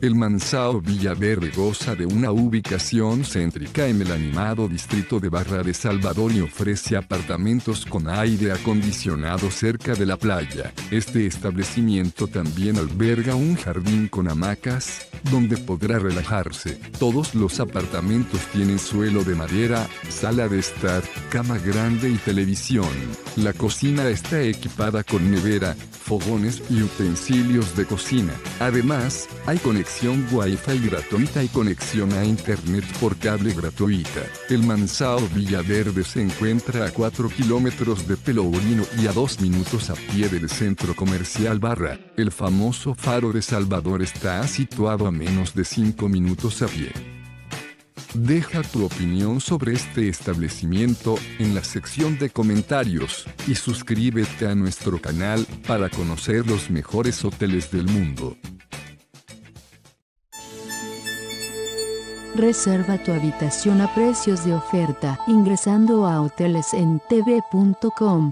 El Mansao Villaverde goza de una ubicación céntrica en el animado distrito de Barra de Salvador y ofrece apartamentos con aire acondicionado cerca de la playa. Este establecimiento también alberga un jardín con hamacas, donde podrá relajarse. Todos los apartamentos tienen suelo de madera, sala de estar, cama grande y televisión. La cocina está equipada con nevera, fogones y utensilios de cocina. Además, hay conexión Wi-Fi gratuita y conexión a Internet por cable gratuita. El Mansao Villaverde se encuentra a 4 kilómetros de Pelourinho y a 2 minutos a pie del centro comercial Barra. El famoso Faro de Salvador está situado a menos de 5 minutos a pie. Deja tu opinión sobre este establecimiento en la sección de comentarios y suscríbete a nuestro canal para conocer los mejores hoteles del mundo. Reserva tu habitación a precios de oferta ingresando a hotelesentv.com.